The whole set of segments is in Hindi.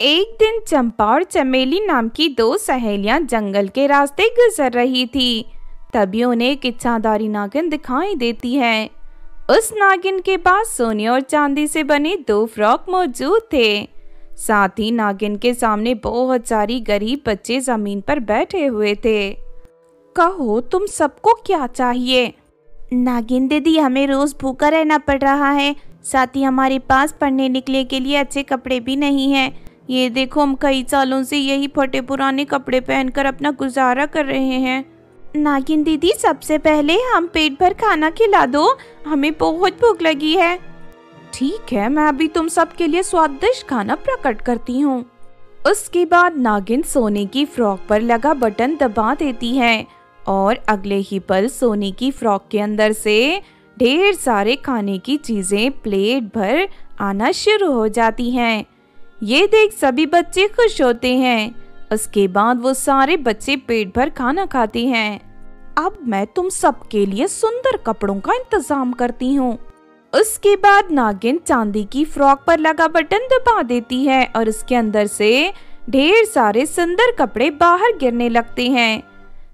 एक दिन चंपा और चमेली नाम की दो सहेलियाँ जंगल के रास्ते गुजर रही थी। तभी उन्हें एक इच्छाधारी नागिन दिखाई देती है। उस नागिन के पास सोने और चांदी से बने दो फ्रॉक मौजूद थे। साथ ही नागिन के सामने बहुत सारी गरीब बच्चे ज़मीन पर बैठे हुए थे। कहो, तुम सबको क्या चाहिए? नागिन दीदी, हमें रोज भूखा रहना पड़ रहा है। साथ ही हमारे पास पढ़ने निकले के लिए अच्छे कपड़े भी नहीं हैं। ये देखो, हम कई सालों से यही फटे पुराने कपड़े पहनकर अपना गुजारा कर रहे हैं। नागिन दीदी, सबसे पहले हम पेट भर खाना खिला दो। हमें बहुत भूख लगी है। ठीक है, मैं अभी तुम सबके लिए स्वादिष्ट खाना प्रकट करती हूँ। उसके बाद नागिन सोने की फ्रॉक पर लगा बटन दबा देती है और अगले ही पल सोने की फ्रॉक के अंदर से ढेर सारे खाने की चीज़ें प्लेट भर आना शुरू हो जाती हैं। ये देख सभी बच्चे खुश होते हैं। उसके बाद वो सारे बच्चे पेट भर खाना खाते हैं। अब मैं तुम सबके लिए सुंदर कपड़ों का इंतज़ाम करती हूँ। उसके बाद नागिन चांदी की फ्रॉक पर लगा बटन दबा देती है और उसके अंदर से ढेर सारे सुंदर कपड़े बाहर गिरने लगते हैं।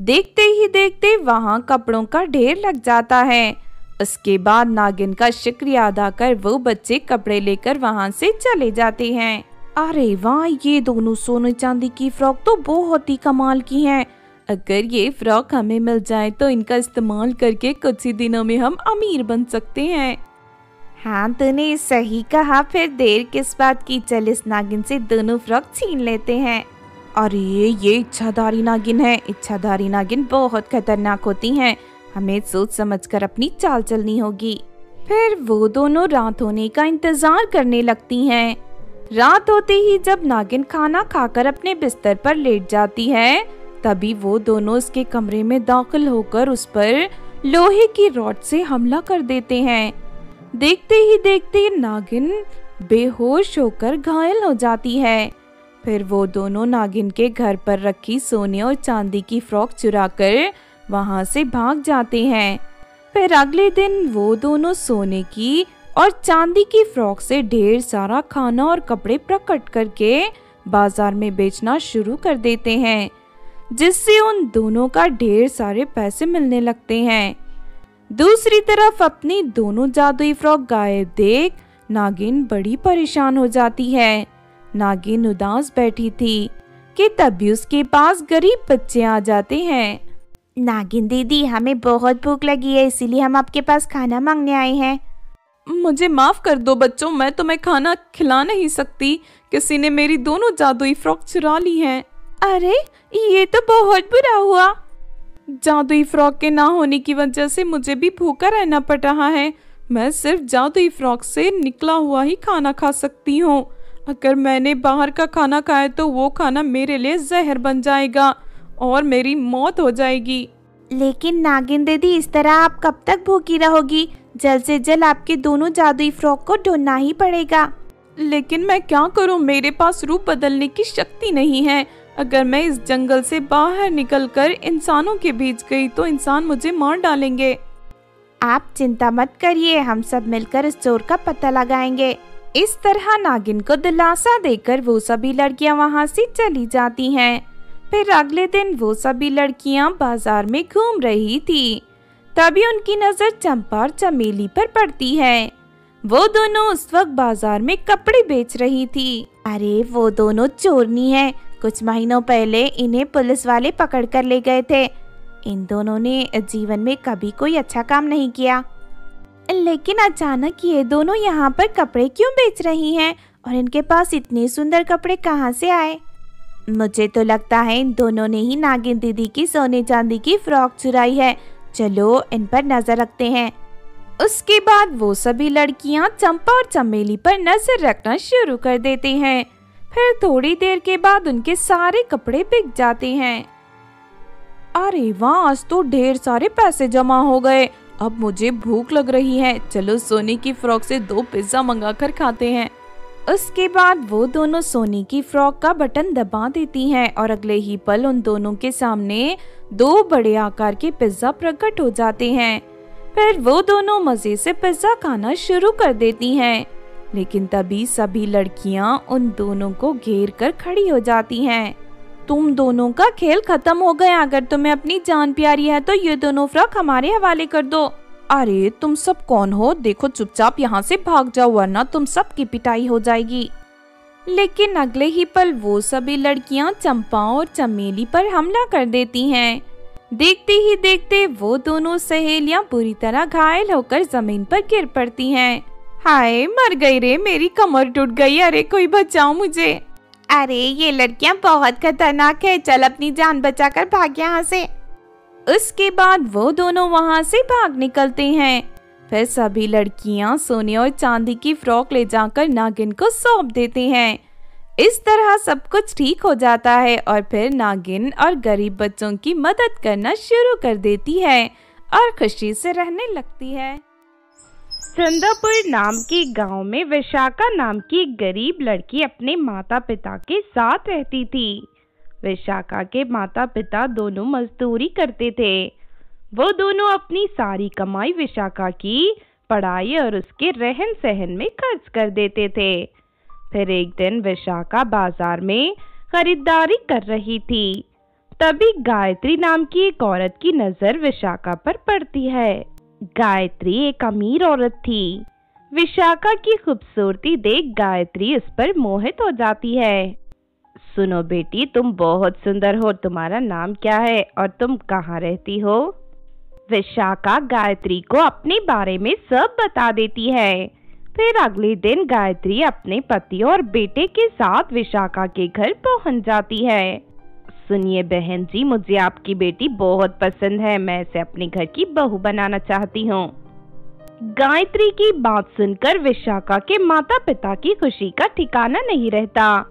देखते ही देखते वहाँ कपड़ों का ढेर लग जाता है। उसके बाद नागिन का शुक्रिया अदा कर वो बच्चे कपड़े लेकर वहाँ से चले जाते हैं। अरे वाह, ये दोनों सोने चांदी की फ्रॉक तो बहुत ही कमाल की हैं। अगर ये फ्रॉक हमें मिल जाए तो इनका इस्तेमाल करके कुछ ही दिनों में हम अमीर बन सकते हैं। हाँ तूने सही कहा, फिर देर किस बात की? चल, इस नागिन से दोनों फ्रॉक छीन लेते हैं। अरे, ये इच्छाधारी नागिन है। इच्छाधारी नागिन बहुत खतरनाक होती हैं। हमें सोच समझकर अपनी चाल चलनी होगी। फिर वो दोनों रात होने का इंतज़ार करने लगती हैं। रात होते ही जब नागिन खाना खाकर अपने बिस्तर पर लेट जाती है, तभी वो दोनों उसके कमरे में दाखिल होकर उस पर लोहे की रॉड से हमला कर देते हैं। देखते ही देखते नागिन बेहोश होकर घायल हो जाती है। फिर वो दोनों नागिन के घर पर रखी सोने और चांदी की फ्रॉक चुराकर वहाँ से भाग जाते हैं। फिर अगले दिन वो दोनों सोने की और चांदी की फ्रॉक से ढेर सारा खाना और कपड़े प्रकट करके बाज़ार में बेचना शुरू कर देते हैं, जिससे उन दोनों का ढेर सारे पैसे मिलने लगते हैं। दूसरी तरफ़ अपनी दोनों जादुई फ्रॉक गायब देख नागिन बड़ी परेशान हो जाती है। नागिन उदास बैठी थी कि तभी उसके पास गरीब बच्चे आ जाते हैं। नागिन दीदी, हमें बहुत भूख लगी है, इसीलिए हम आपके पास खाना मांगने आए हैं। मुझे माफ़ कर दो बच्चों, मैं तुम्हें खाना खिला नहीं सकती। किसी ने मेरी दोनों जादुई फ्रॉक चुरा ली हैं। अरे, ये तो बहुत बुरा हुआ। जादुई फ्रॉक के ना होने की वजह से मुझे भी भूखा रहना पड़ रहा है। मैं सिर्फ़ जादुई फ्रॉक से निकला हुआ ही खाना खा सकती हूँ। अगर मैंने बाहर का खाना खाया तो वो खाना मेरे लिए जहर बन जाएगा और मेरी मौत हो जाएगी। लेकिन नागिन दीदी, इस तरह आप कब तक भूखी रहोगी? जल्द से जल्द आपके दोनों जादुई फ्रॉक को ढूंढना ही पड़ेगा। लेकिन मैं क्या करूँ? मेरे पास रूप बदलने की शक्ति नहीं है। अगर मैं इस जंगल से बाहर निकलकर इंसानों के बीच गई तो इंसान मुझे मार डालेंगे। आप चिंता मत करिए हम सब मिलकर इस चोर का पता लगाएँगे। इस तरह नागिन को दिलासा देकर वो सभी लड़कियाँ वहाँ से चली जाती हैं। फिर अगले दिन वो सभी लड़कियाँ बाज़ार में घूम रही थी। तभी उनकी नज़र चंपा और चमेली पर पड़ती है। वो दोनों उस वक्त बाज़ार में कपड़े बेच रही थी। अरे, वो दोनों चोरनी है। कुछ महीनों पहले इन्हें पुलिस वाले पकड़ कर ले गए थे। इन दोनों ने जीवन में कभी कोई अच्छा काम नहीं किया। लेकिन अचानक ये दोनों यहाँ पर कपड़े क्यों बेच रही हैं? और इनके पास इतने सुंदर कपड़े कहाँ से आए? मुझे तो लगता है इन दोनों ने ही नागिन दीदी की, सोने चांदी की फ्रॉक चुराई है। चलो, इन पर नज़र रखते हैं। उसके बाद वो सभी लड़कियाँ चंपा और चमेली पर नज़र रखना शुरू कर देते हैं। फिर थोड़ी देर के बाद उनके सारे कपड़े बिक जाते हैं। अरे वाह, आज तो ढेर सारे पैसे जमा हो गए। अब मुझे भूख लग रही है। चलो, सोने की फ्रॉक से दो पिज्जा मंगाकर खाते हैं। उसके बाद वो दोनों सोनी की फ्रॉक का बटन दबा देती हैं और अगले ही पल उन दोनों के सामने दो बड़े आकार के पिज्जा प्रकट हो जाते हैं। फिर वो दोनों मज़े से पिज्जा खाना शुरू कर देती हैं। लेकिन तभी सभी लड़कियाँ उन दोनों को घेर कर खड़ी हो जाती हैं। तुम दोनों का खेल खत्म हो गया। अगर तुम्हें अपनी जान प्यारी है तो ये दोनों फ्रॉक हमारे हवाले कर दो। अरे, तुम सब कौन हो? देखो, चुपचाप यहाँ से भाग जाओ, वरना तुम सब की पिटाई हो जाएगी। लेकिन अगले ही पल वो सभी लड़कियाँ चंपा और चमेली पर हमला कर देती हैं। देखते ही देखते वो दोनों सहेलियाँ बुरी तरह घायल होकर ज़मीन पर गिर पड़ती हैं। हाय, मर गई रे, मेरी कमर टूट गई, अरे, कोई बचाओ मुझे। अरे, ये लड़कियाँ बहुत खतरनाक है, चल अपनी जान बचाकर भाग यहाँ से। उसके बाद वो दोनों वहाँ से भाग निकलते हैं। फिर सभी लड़कियाँ सोने और चांदी की फ्रॉक ले जाकर नागिन को सौंप देते हैं। इस तरह सब कुछ ठीक हो जाता है और फिर नागिन और गरीब बच्चों की मदद करना शुरू कर देती है और खुशी से रहने लगती है। चंदापुर नाम के गाँव में विशाखा नाम की एक गरीब लड़की अपने माता पिता के साथ रहती थी। विशाखा के माता पिता दोनों मजदूरी करते थे। वो दोनों अपनी सारी कमाई विशाखा की पढ़ाई और उसके रहन सहन में खर्च कर देते थे। फिर एक दिन विशाखा बाज़ार में खरीदारी कर रही थी। तभी गायत्री नाम की एक औरत की नज़र विशाखा पर पड़ती है। गायत्री एक अमीर औरत थी। विशाखा की खूबसूरती देख गायत्री उस पर मोहित हो जाती है। सुनो बेटी, तुम बहुत सुंदर हो, तुम्हारा नाम क्या है और तुम कहाँ रहती हो? विशाखा गायत्री को अपने बारे में सब बता देती है। फिर अगले दिन गायत्री अपने पति और बेटे के साथ विशाखा के घर पहुँच जाती है। सुनिए बहन जी, मुझे आपकी बेटी बहुत पसंद है, मैं इसे अपने घर की बहू बनाना चाहती हूँ। गायत्री की बात सुनकर विशाखा के माता पिता की खुशी का ठिकाना नहीं रहता।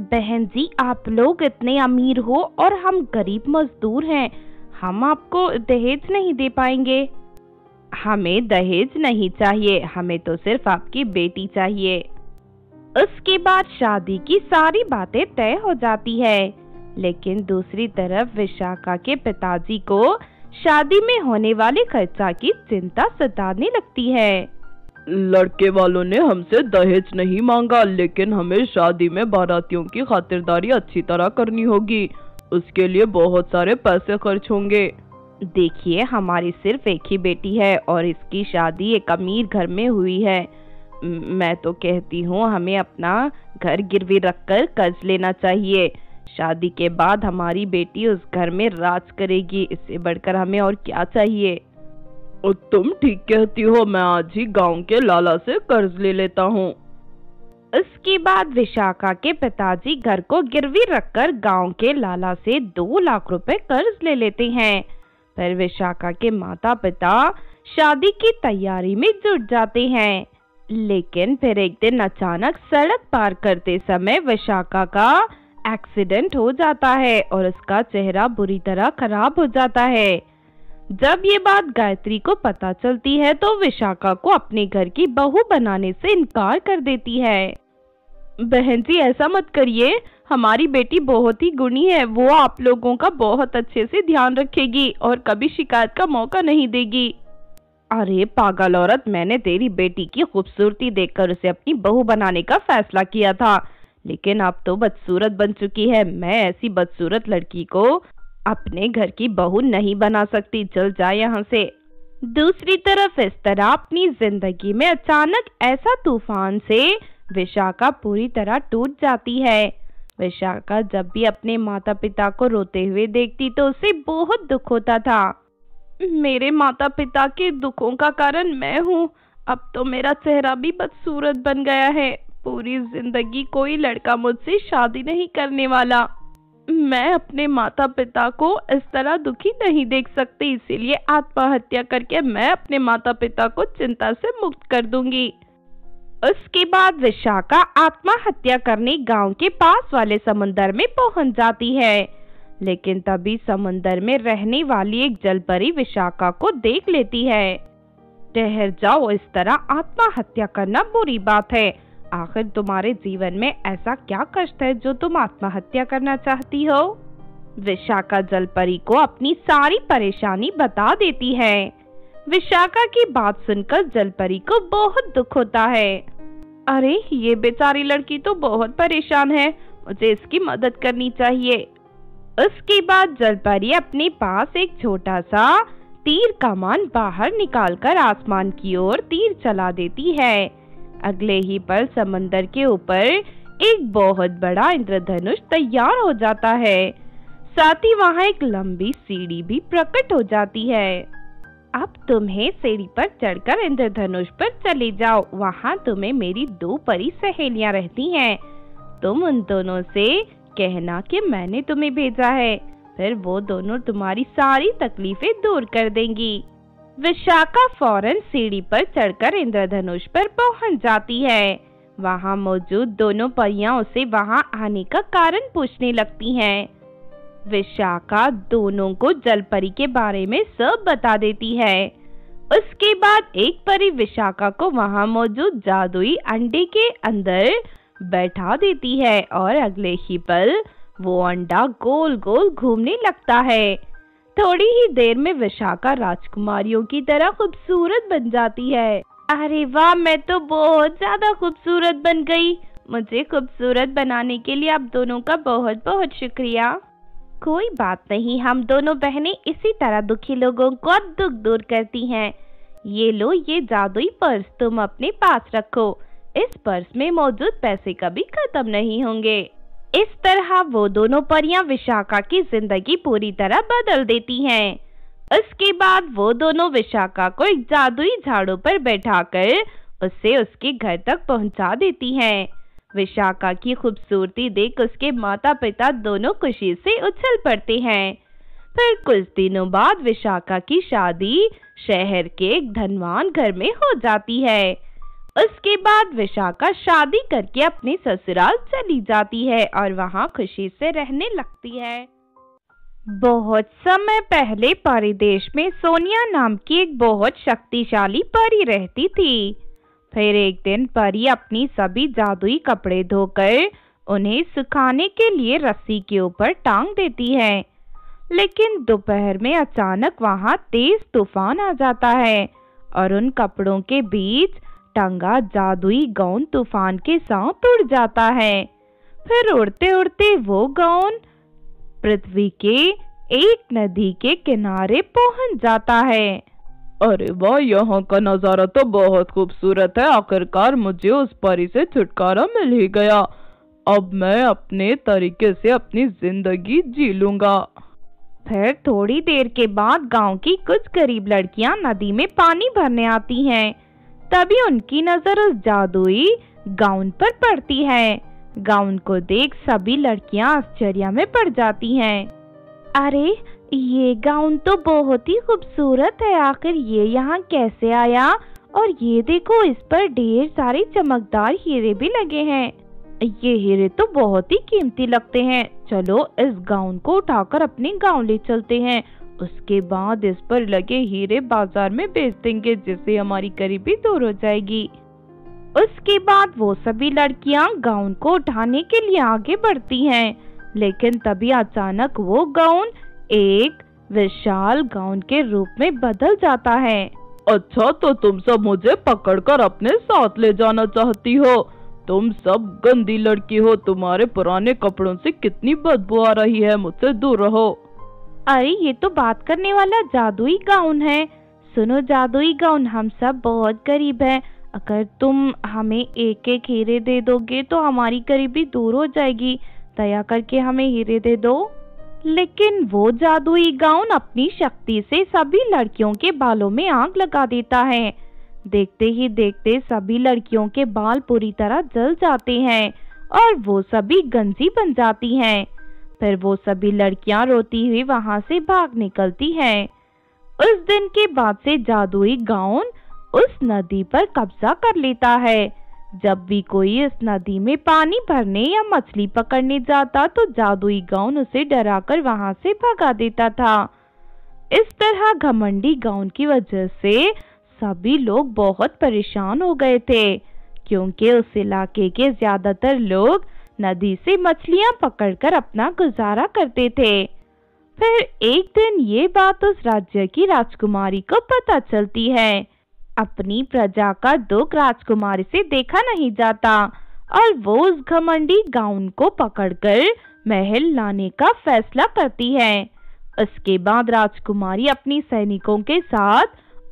बहन जी, आप लोग इतने अमीर हो और हम गरीब मजदूर हैं। हम आपको दहेज नहीं दे पाएँगे। हमें दहेज नहीं चाहिए। हमें तो सिर्फ़ आपकी बेटी चाहिए। उसके बाद शादी की सारी बातें तय हो जाती है। लेकिन दूसरी तरफ़ विशाखा के पिताजी को शादी में होने वाले खर्चा की चिंता सताने लगती है। लड़के वालों ने हमसे दहेज नहीं मांगा, लेकिन हमें शादी में बारातियों की खातिरदारी अच्छी तरह करनी होगी। उसके लिए बहुत सारे पैसे खर्च होंगे। देखिए, हमारी सिर्फ़ एक ही बेटी है और इसकी शादी एक अमीर घर में हुई है। मैं तो कहती हूँ, हमें अपना घर गिरवी रखकर कर्ज लेना चाहिए। शादी के बाद हमारी बेटी उस घर में राज करेगी, इससे बढ़कर हमें और क्या चाहिए? और तुम ठीक कहती हो, मैं आज ही गाँव के लाला से कर्ज ले लेता हूँ। उसके बाद विशाखा के पिताजी घर को गिरवी रखकर गाँव के लाला से दो लाख रुपए कर्ज ले लेते हैं। पर विशाखा के माता पिता शादी की तैयारी में जुट जाते हैं। लेकिन फिर एक दिन अचानक सड़क पार करते समय विशाखा का एक्सीडेंट हो जाता है और उसका चेहरा बुरी तरह खराब हो जाता है। जब ये बात गायत्री को पता चलती है तो विशाखा को अपने घर की बहू बनाने से इनकार कर देती है। बहन जी, ऐसा मत करिए। हमारी बेटी बहुत ही गुणी है। वो आप लोगों का बहुत अच्छे से ध्यान रखेगी और कभी शिकायत का मौका नहीं देगी। अरे, पागल औरत, मैंने तेरी बेटी की खूबसूरती देखकर उसे अपनी बहू बनाने का फैसला किया था। लेकिन अब तो बदसूरत बन चुकी है। मैं ऐसी बदसूरत लड़की को अपने घर की बहू नहीं बना सकती। चल जाए यहाँ से। दूसरी तरफ़ इस तरह अपनी ज़िंदगी में अचानक ऐसा तूफ़ान से विशाखा पूरी तरह टूट जाती है। विशाखा जब भी अपने माता पिता को रोते हुए देखती तो उसे बहुत दुख होता था। मेरे माता पिता के दुखों का कारण मैं हूँ। अब तो मेरा चेहरा भी बदसूरत बन गया है। पूरी ज़िंदगी कोई लड़का मुझसे शादी नहीं करने वाला। मैं अपने माता पिता को इस तरह दुखी नहीं देख सकती, इसीलिए आत्महत्या करके मैं अपने माता पिता को चिंता से मुक्त कर दूँगी। उसके बाद विशाखा आत्महत्या करने गाँव के पास वाले समुन्दर में पहुँच जाती है। लेकिन तभी समुन्दर में रहने वाली एक जलपरी विशाखा को देख लेती है। ठहर जाओ, इस तरह आत्महत्या करना बुरी बात है। आखिर तुम्हारे जीवन में ऐसा क्या कष्ट है जो तुम आत्महत्या करना चाहती हो? विशाखा जलपरी को अपनी सारी परेशानी बता देती है। विशाखा की बात सुनकर जलपरी को बहुत दुख होता है। अरे, ये बेचारी लड़की तो बहुत परेशान है। मुझे इसकी मदद करनी चाहिए। उसके बाद जलपरी अपने पास एक छोटा सा तीर कमान बाहर निकालकर आसमान की ओर तीर चला देती है। अगले ही पल समंदर के ऊपर एक बहुत बड़ा इंद्रधनुष तैयार हो जाता है। साथ ही वहाँ एक लंबी सीढ़ी भी प्रकट हो जाती है। अब तुम्हें सीढ़ी पर चढ़कर इंद्रधनुष पर चले जाओ। वहाँ तुम्हें मेरी दो परी सहेलियाँ रहती हैं। तुम उन दोनों से कहना कि मैंने तुम्हें भेजा है। फिर वो दोनों तुम्हारी सारी तकलीफें दूर कर देंगी। विशाखा फ़ौरन सीढ़ी पर चढ़कर इंद्रधनुष पर पहुँच जाती है। वहाँ मौजूद दोनों परियाँ उसे वहाँ आने का कारण पूछने लगती हैं। विशाखा दोनों को जलपरी के बारे में सब बता देती है। उसके बाद एक परी विशाखा को वहाँ मौजूद जादुई अंडे के अंदर बैठा देती है और अगले ही पल वो अंडा गोल गोल घूमने लगता है। थोड़ी ही देर में विशाखा राजकुमारियों की तरह खूबसूरत बन जाती है। अरे वाह, मैं तो बहुत ज़्यादा खूबसूरत बन गई। मुझे खूबसूरत बनाने के लिए आप दोनों का बहुत बहुत शुक्रिया। कोई बात नहीं, हम दोनों बहनें इसी तरह दुखी लोगों को दुख दूर करती हैं। ये लो, ये जादुई पर्स तुम अपने पास रखो। इस पर्स में मौजूद पैसे कभी खत्म नहीं होंगे। इस तरह वो दोनों परियाँ विशाखा की ज़िंदगी पूरी तरह बदल देती हैं। उसके बाद वो दोनों विशाखा को एक जादुई झाड़ू पर बैठाकर उसे उसके घर तक पहुँचा देती हैं। विशाखा की खूबसूरती देख उसके माता पिता दोनों खुशी से उछल पड़ते हैं फिर कुछ दिनों बाद विशाखा की शादी शहर के एक धनवान घर में हो जाती है उसके बाद विशाखा शादी करके अपने ससुराल चली जाती है और वहाँ खुशी से रहने लगती है। बहुत समय पहले परिदेश में सोनिया नाम की एक बहुत शक्तिशाली परी रहती थी। फिर एक दिन परी अपनी सभी जादुई कपड़े धोकर उन्हें सुखाने के लिए रस्सी के ऊपर टांग देती है। लेकिन दोपहर में अचानक वहाँ तेज तूफ़ान आ जाता है और उन कपड़ों के बीच टंगा जादुई गाउन तूफ़ान के साथ उड़ जाता है। फिर उड़ते उड़ते वो गाउन पृथ्वी के एक नदी के किनारे पहुँच जाता है। अरे वाह यहाँ का नज़ारा तो बहुत खूबसूरत है। आखिरकार मुझे उस परी से छुटकारा मिल ही गया। अब मैं अपने तरीके से अपनी ज़िंदगी जी लूँगा। फिर थोड़ी देर के बाद गाँव की कुछ गरीब लड़कियाँ नदी में पानी भरने आती हैं। तभी उनकी नज़र उस जादुई गाउन पर पड़ती है। गाउन को देख सभी लड़कियाँ आश्चर्य में पड़ जाती हैं। अरे, ये गाउन तो बहुत ही खूबसूरत है। आखिर ये यहाँ कैसे आया? और ये देखो, इस पर ढेर सारे चमकदार हीरे भी लगे हैं। ये हीरे तो बहुत ही कीमती लगते हैं। चलो, इस गाउन को उठाकर अपने गाँव ले चलते हैं। उसके बाद इस पर लगे हीरे बाज़ार में बेच देंगे, जिससे हमारी गरीबी दूर हो जाएगी। उसके बाद वो सभी लड़कियाँ गाउन को उठाने के लिए आगे बढ़ती हैं, लेकिन तभी अचानक वो गाउन एक विशाल गाउन के रूप में बदल जाता है। अच्छा तो तुम सब मुझे पकड़कर अपने साथ ले जाना चाहती हो। तुम सब गंदी लड़की हो, तुम्हारे पुराने कपड़ों से कितनी बदबू आ रही है, मुझसे दूर रहो। अरे, ये तो बात करने वाला जादुई गाउन है। सुनो जादुई गाउन, हम सब बहुत गरीब हैं। अगर तुम हमें एक एक हीरे दे दोगे तो हमारी गरीबी दूर हो जाएगी। दया करके हमें हीरे दे दो। लेकिन वो जादुई गाउन अपनी शक्ति से सभी लड़कियों के बालों में आग लगा देता है। देखते ही देखते सभी लड़कियों के बाल पूरी तरह जल जाते हैं और वो सभी गंजी बन जाती हैं। फिर वो सभी लड़कियाँ रोती हुई वहाँ से भाग निकलती हैं। उस दिन के बाद से जादुई गाउन उस नदी पर कब्जा कर लेता है जब भी कोई इस नदी में पानी भरने या मछली पकड़ने जाता तो जादुई गाउन उसे डराकर वहाँ से भगा देता था इस तरह घमंडी गाउन की वजह से सभी लोग बहुत परेशान हो गए थे, क्योंकि उस इलाके के ज़्यादातर लोग नदी से मछलियाँ पकड़कर अपना गुजारा करते थे। फिर एक दिन ये बात उस राज्य की राजकुमारी को पता चलती है। अपनी प्रजा का दुख राजकुमारी से देखा नहीं जाता और वो उस घमंडी गाउन को पकड़कर महल लाने का फैसला करती है। उसके बाद राजकुमारी अपनी सैनिकों के साथ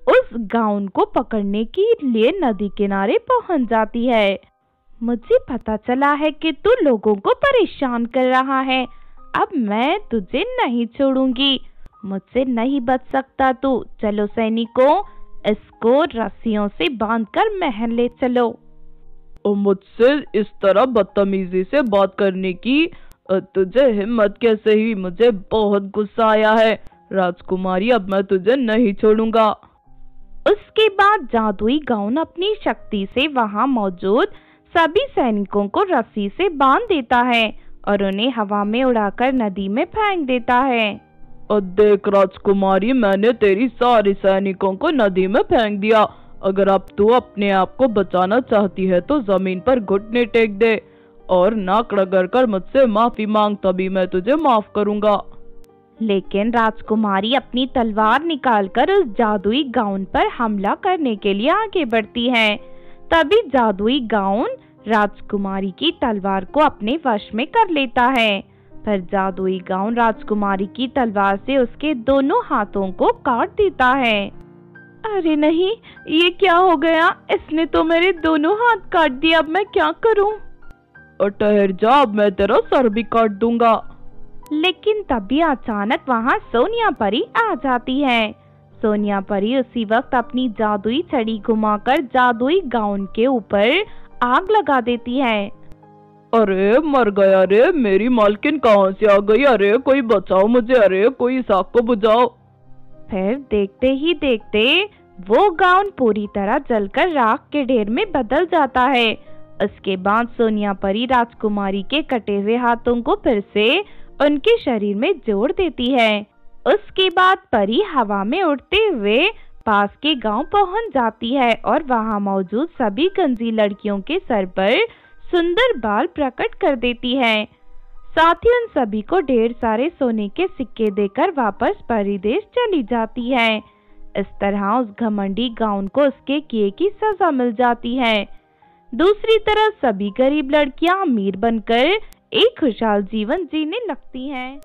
उस गाउन को पकड़ने के लिए नदी किनारे पहुँच जाती है। मुझे पता चला है कि तू लोगों को परेशान कर रहा है। अब मैं तुझे नहीं छोड़ूँगी। मुझसे नहीं बच सकता तू। चलो सैनिकों इसको रस्सियों से बांधकर महल ले चलो। मुझसे इस तरह बदतमीजी से बात करने की तुझे हिम्मत कैसे ही मुझे बहुत गुस्सा आया है। राजकुमारी अब मैं तुझे नहीं छोड़ूँगा। उसके बाद जादुई गाउन अपनी शक्ति से वहाँ मौजूद सभी सैनिकों को रस्सी से बाँध देता है और उन्हें हवा में उड़ाकर नदी में फेंक देता है। और देख राजकुमारी मैंने तेरी सारी सैनिकों को नदी में फेंक दिया। अगर अब तू अपने आप को बचाना चाहती है तो ज़मीन पर घुटने टेक दे और नाक रगड़ कर मुझसे माफ़ी मांग तभी मैं तुझे माफ़ करूँगा। लेकिन राजकुमारी अपनी तलवार निकालकर उस जादुई गाउन पर हमला करने के लिए आगे बढ़ती है। तभी जादुई गाउन राजकुमारी की तलवार को अपने वश में कर लेता है। पर जादुई गाउन राजकुमारी की तलवार से उसके दोनों हाथों को काट देता है। अरे नहीं ये क्या हो गया? इसने तो मेरे दोनों हाथ काट दिए अब मैं क्या करूँ? और ठहर जा अब मैं तेरा सर भी काट दूँगा। लेकिन तभी अचानक वहाँ सोनिया परी आ जाती है। सोनिया परी उसी वक्त अपनी जादुई छड़ी घुमाकर जादुई गाउन के ऊपर आग लगा देती है। अरे, मर गया रे मेरी मालकिन कहाँ से आ गई? अरे, कोई बचाओ मुझे। अरे, कोई इस आग को बुझाओ। फिर देखते ही देखते वो गाउन पूरी तरह जलकर राख के ढेर में बदल जाता है। उसके बाद सोनिया परी राजकुमारी के कटे हुए हाथों को फिर से उनके शरीर में जोड़ देती है। उसके बाद परी हवा में उड़ते हुए पास के गाँव पहुँच जाती है और वहाँ मौजूद सभी गंजी लड़कियों के सर पर सुंदर बाल प्रकट कर देती है। साथ ही उन सभी को ढेर सारे सोने के सिक्के देकर वापस परिदेश चली जाती है। इस तरह उस घमंडी गाउन को उसके किए की सजा मिल जाती है। दूसरी तरफ़ सभी गरीब लड़कियाँ अमीर बनकर एक खुशहाल जीवन जीने लगती हैं।